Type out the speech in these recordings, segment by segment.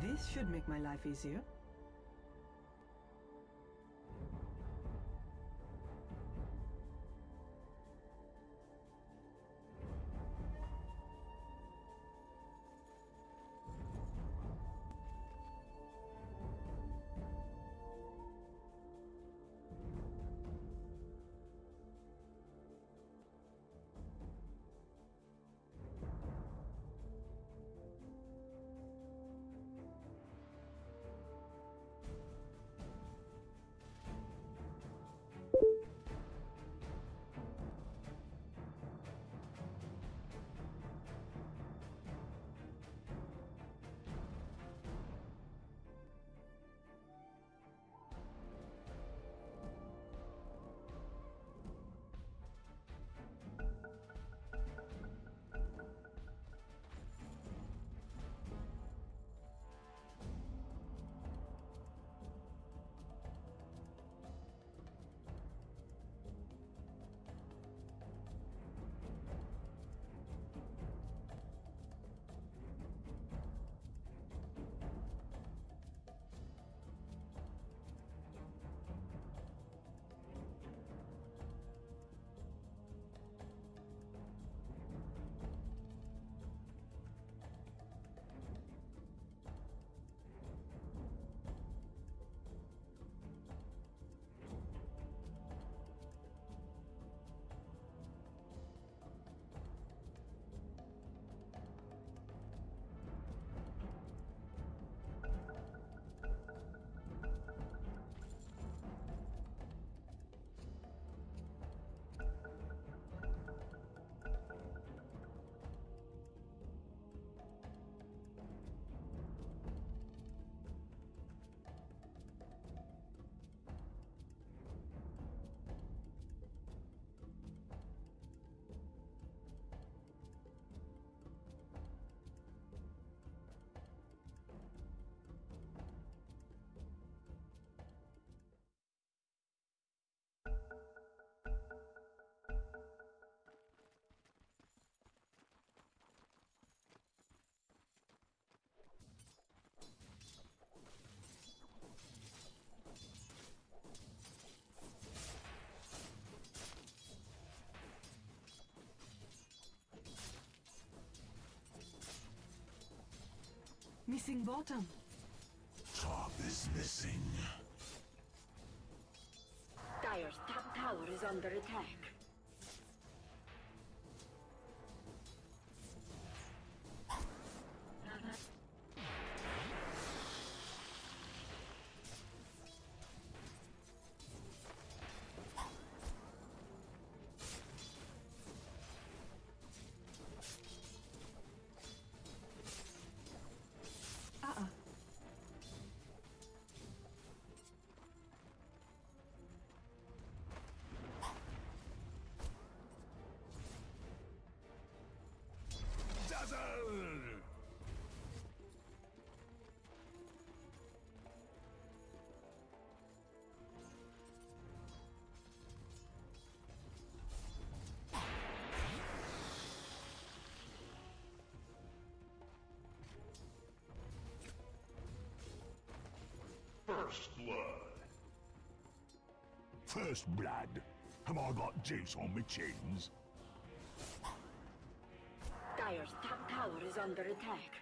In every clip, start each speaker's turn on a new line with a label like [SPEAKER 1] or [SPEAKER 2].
[SPEAKER 1] This should make my life easier. Missing bottom.
[SPEAKER 2] Top is missing.
[SPEAKER 3] Dire's top tower is under attack.
[SPEAKER 2] First blood. First blood. Have I got juice on my chins?
[SPEAKER 3] Dire's top tower is under attack.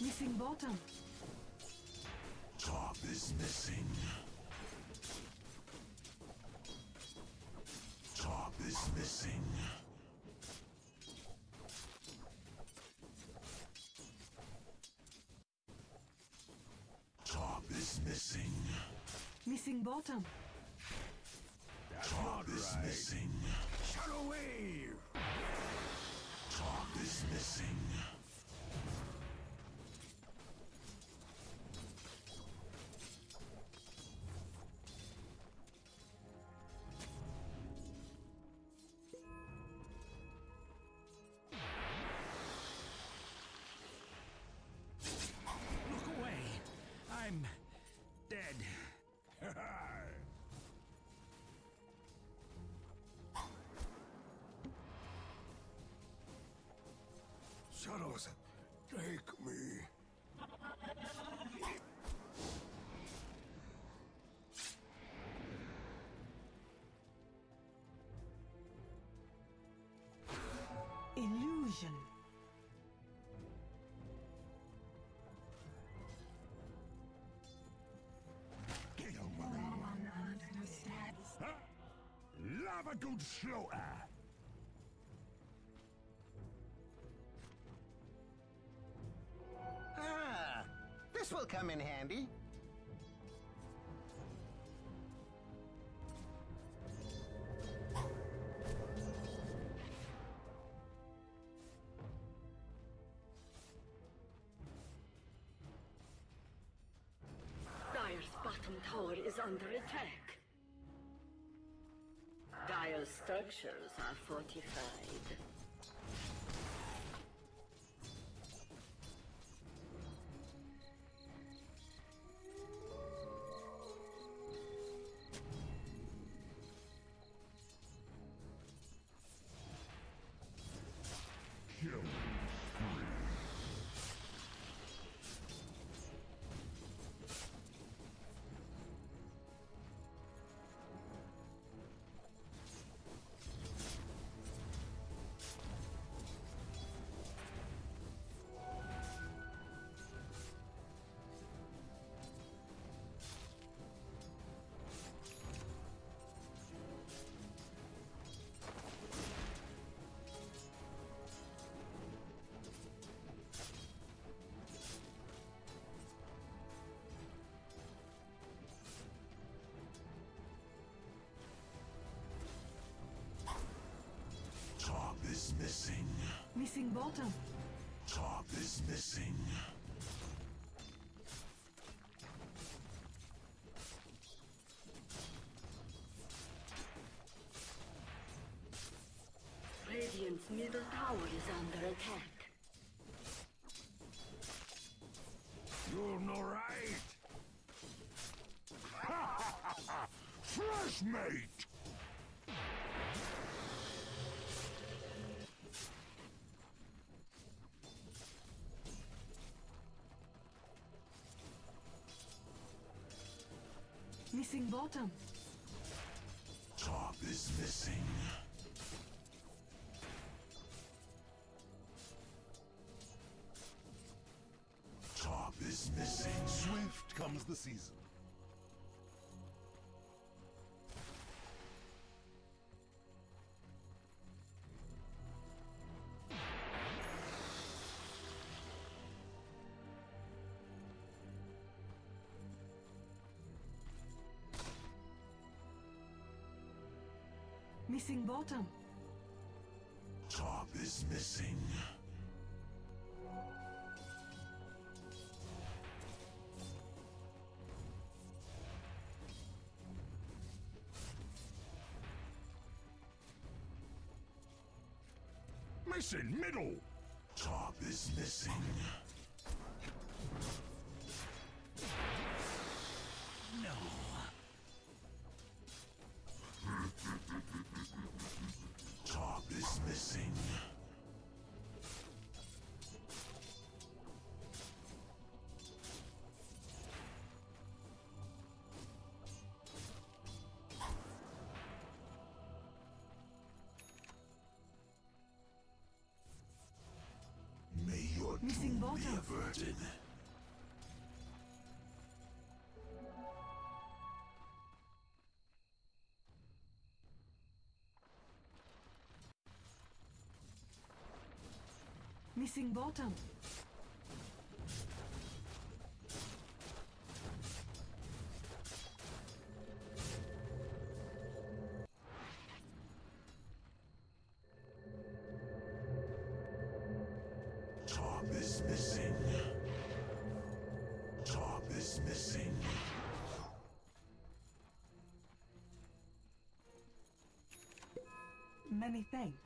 [SPEAKER 1] Missing bottom.
[SPEAKER 2] Top is missing. Top is missing. Top is missing.
[SPEAKER 1] Missing bottom.
[SPEAKER 2] Top is missing. Shadow Wave! Top is missing. Shadows, take me.
[SPEAKER 1] Illusion.
[SPEAKER 2] Get away. Huh? Lava good slaughter.
[SPEAKER 4] In handy.
[SPEAKER 3] Dire's bottom tower is under attack. Dire's structures are fortified.
[SPEAKER 2] Missing.
[SPEAKER 1] Missing bottom.
[SPEAKER 2] Top is missing.
[SPEAKER 1] Missing bottom.
[SPEAKER 2] Top is missing. Top is missing.
[SPEAKER 5] Swift comes the season.
[SPEAKER 1] Missing bottom.
[SPEAKER 2] Top is missing. Missing middle. Top is missing. Missing
[SPEAKER 1] bottom.
[SPEAKER 2] averted.
[SPEAKER 1] Missing bottom. Many thanks.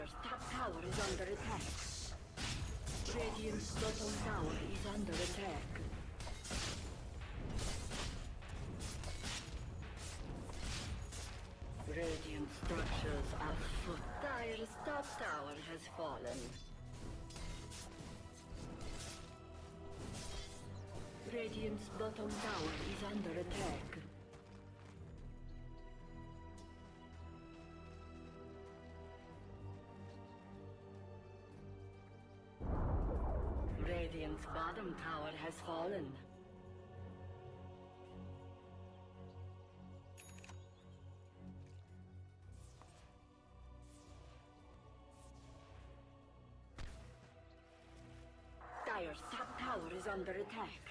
[SPEAKER 3] Dire's top tower is under attack. Radiant's bottom tower is under attack. Radiant structures are foot. Dire's top tower has fallen. Radiant's bottom tower is under attack. Fallen. Dire's top tower is under attack.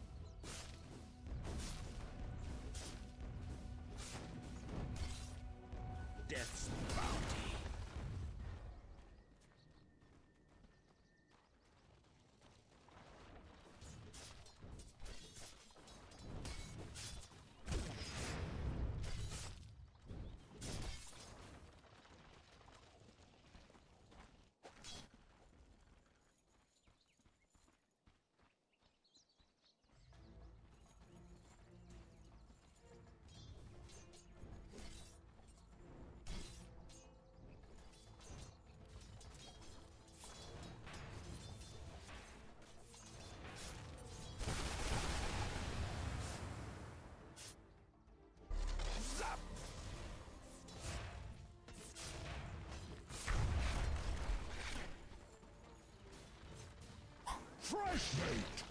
[SPEAKER 2] Fresh mate!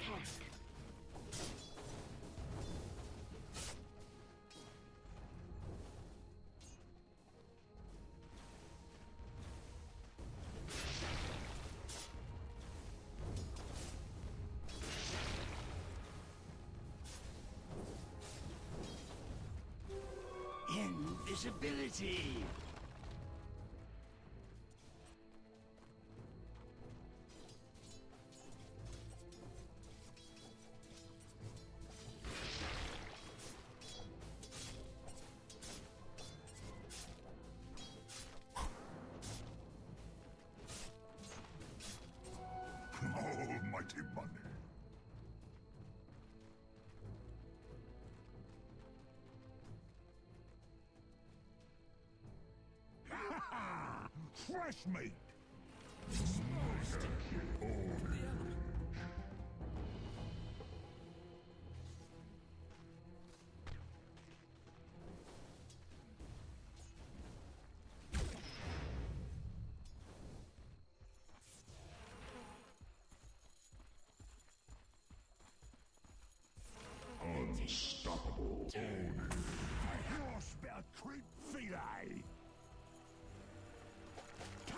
[SPEAKER 3] Is.
[SPEAKER 6] Invisibility!
[SPEAKER 2] Fresh meat. Unstoppable. Horse better creep feet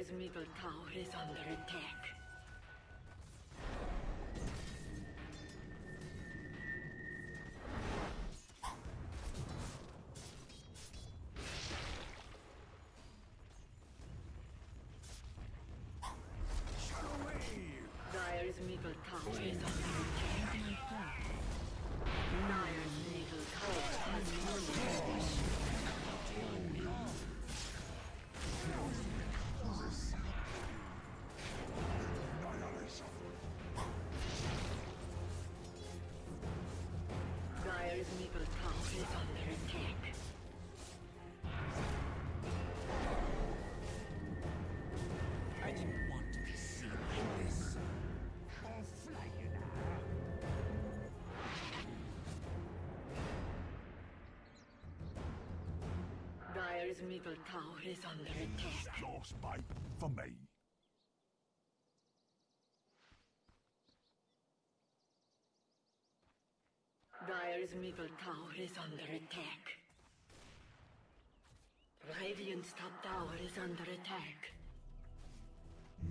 [SPEAKER 3] Dire's middle tower is under attack. Dire's middle tower is under attack.
[SPEAKER 2] Last bite for me.
[SPEAKER 3] Dire's middle tower is under attack. Radiant's top tower is under attack.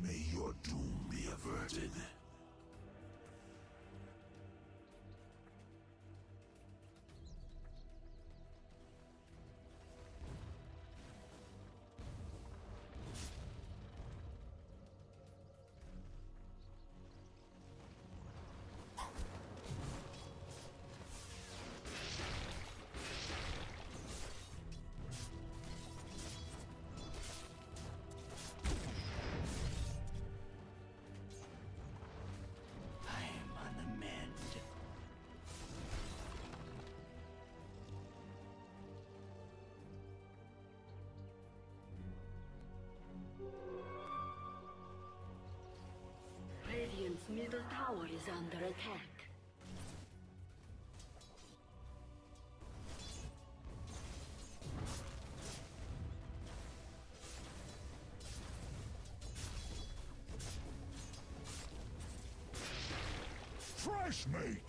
[SPEAKER 2] May your doom be averted.
[SPEAKER 3] Middle tower is under attack.
[SPEAKER 2] Fresh mate!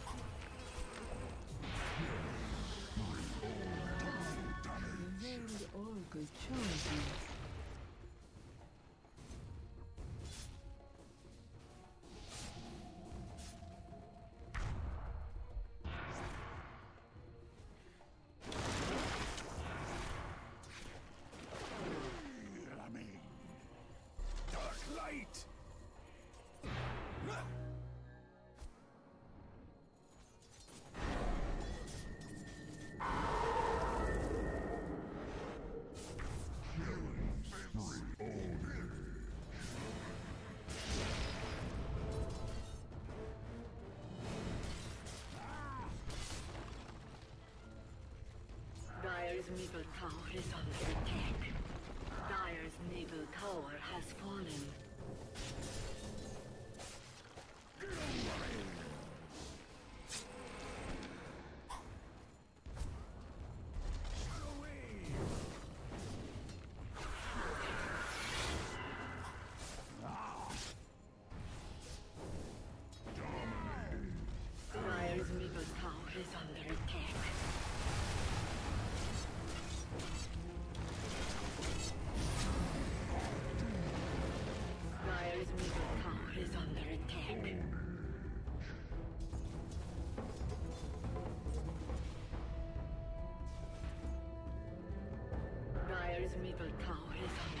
[SPEAKER 1] Veiled oracle
[SPEAKER 3] Dire's middle tower is under attack. Middle tower has fallen. Dire's middle tower is under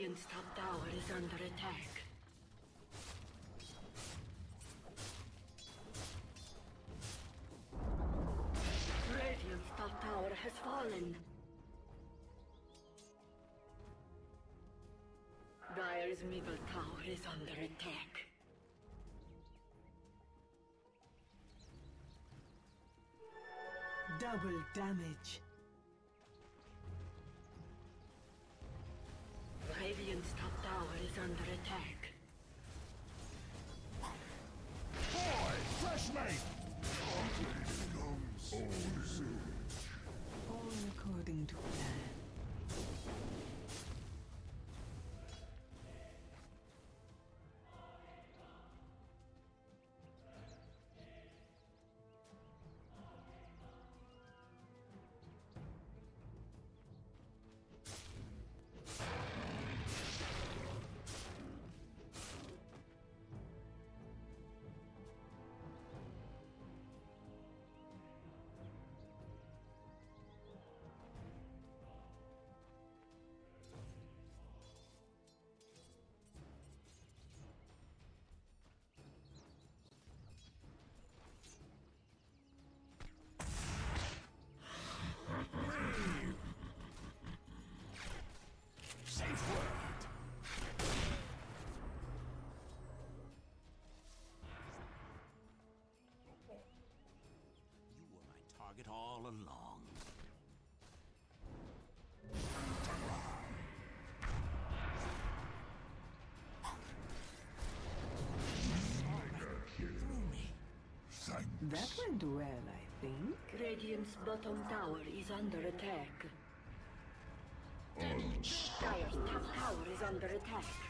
[SPEAKER 3] Radiant's top tower is under attack. Radiant's top tower has fallen. Dire's middle tower is under attack.
[SPEAKER 1] Double damage. All
[SPEAKER 6] along. Through me.
[SPEAKER 2] Thanks.
[SPEAKER 1] That went well, I think.
[SPEAKER 3] Radiant's bottom tower is under attack. Dire's top tower is under attack.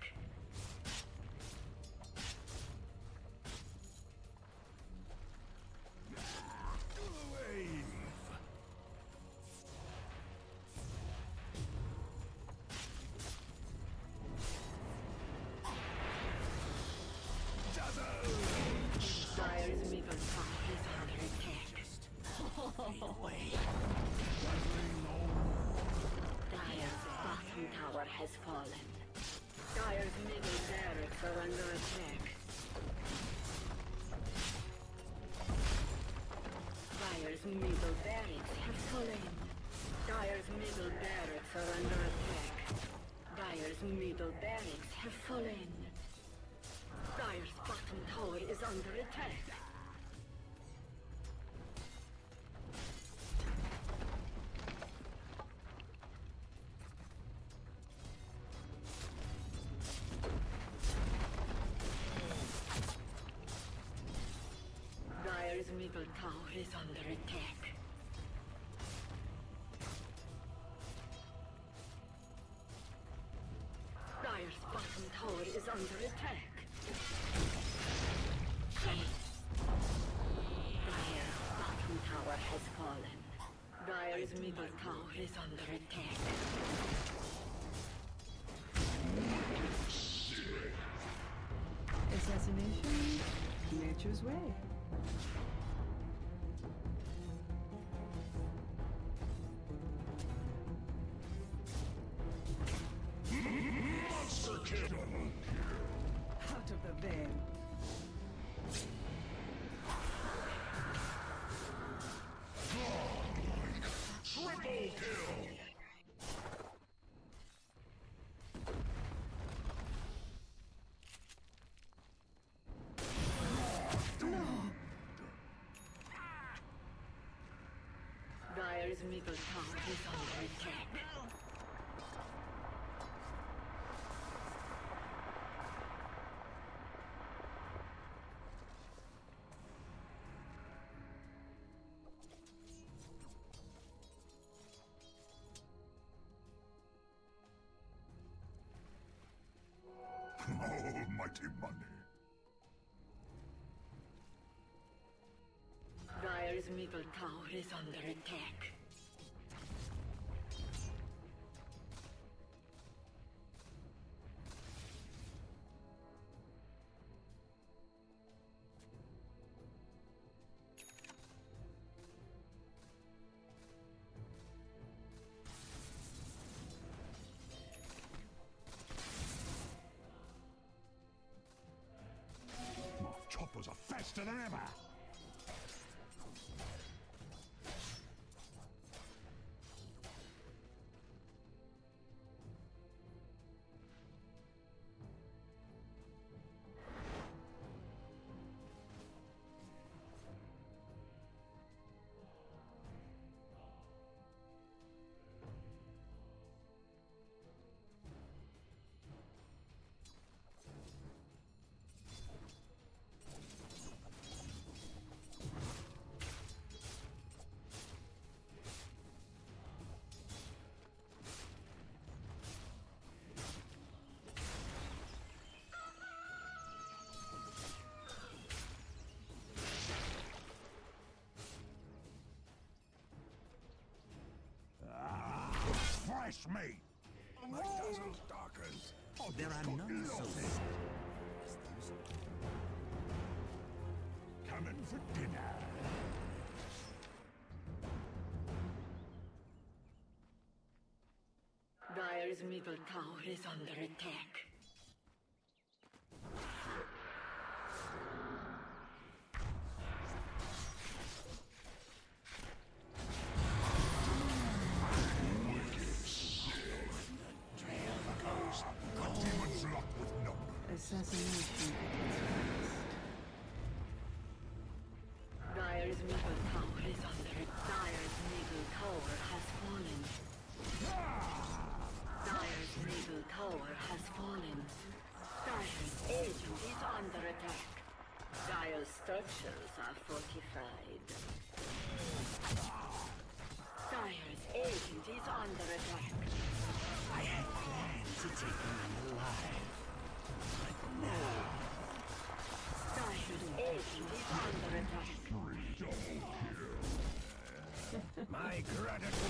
[SPEAKER 3] Have fallen. Dire's bottom tower is under attack. Dire's middle tower is under attack. Bottom tower is under attack. Dire's bottom tower has fallen. Dire's middle tower is under attack.
[SPEAKER 1] Assassination? Nature's way.
[SPEAKER 2] Oh,
[SPEAKER 3] Dire's middle tower is under attack.
[SPEAKER 2] Almighty money.
[SPEAKER 3] Middle tower is under attack.
[SPEAKER 2] My choppers are faster than ever. Fresh meat. My dazzle darkens.
[SPEAKER 6] Oh, there are none so
[SPEAKER 2] Coming for dinner.
[SPEAKER 3] Dire's middle tower is under attack.
[SPEAKER 2] haciendo
[SPEAKER 6] My gratitude.